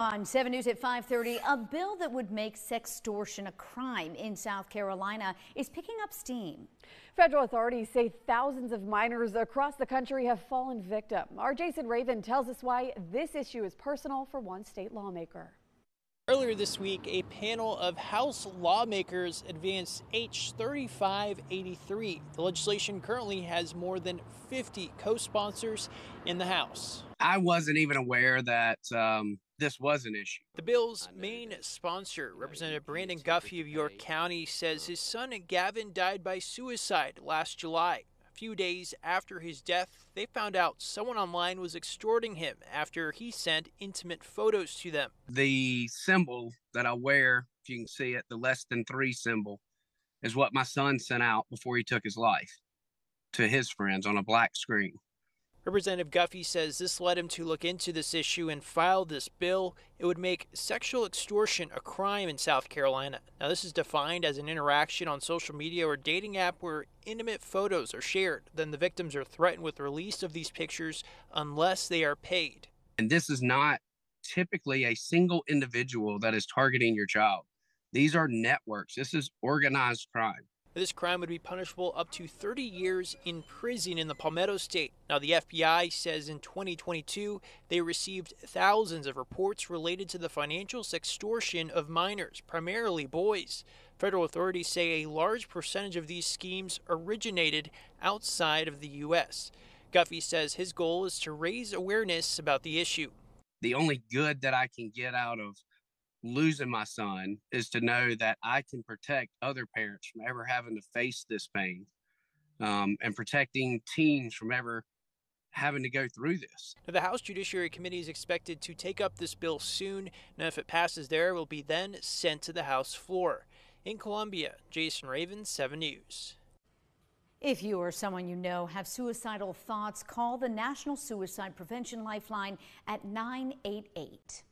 On 7 News at 5:30, a bill that would make sextortion a crime in South Carolina is picking up steam. Federal authorities say thousands of minors across the country have fallen victim. Our Jason Raven tells us why this issue is personal for one state lawmaker. Earlier this week, a panel of House lawmakers advanced H 3583. The legislation currently has more than 50 co sponsors in the House. I wasn't even aware that um, this was an issue. The bill's main sponsor, Representative Brandon Guffey of York County, says his son Gavin died by suicide last July. A few days after his death, they found out someone online was extorting him after he sent intimate photos to them. The symbol that I wear, if you can see it, the less than three symbol, is what my son sent out before he took his life to his friends on a black screen. Representative Guffey says this led him to look into this issue and file this bill. It would make sexual extortion a crime in South Carolina. Now, this is defined as an interaction on social media or dating app where intimate photos are shared. Then the victims are threatened with release of these pictures unless they are paid. And this is not typically a single individual that is targeting your child. These are networks. This is organized crime. This crime would be punishable up to 30 years in prison in the Palmetto State. Now, the FBI says in 2022 they received thousands of reports related to the financial sextortion of minors, primarily boys. Federal authorities say a large percentage of these schemes originated outside of the U.S. Guffey says his goal is to raise awareness about the issue. The only good that I can get out of losing my son is to know that I can protect other parents from ever having to face this pain um, and protecting teens from ever having to go through this. Now, the House Judiciary Committee is expected to take up this bill soon. Now, if it passes there, it will be then sent to the House floor. In Columbia, Jason Raven, 7 News. If you or someone you know have suicidal thoughts, call the National Suicide Prevention Lifeline at 988.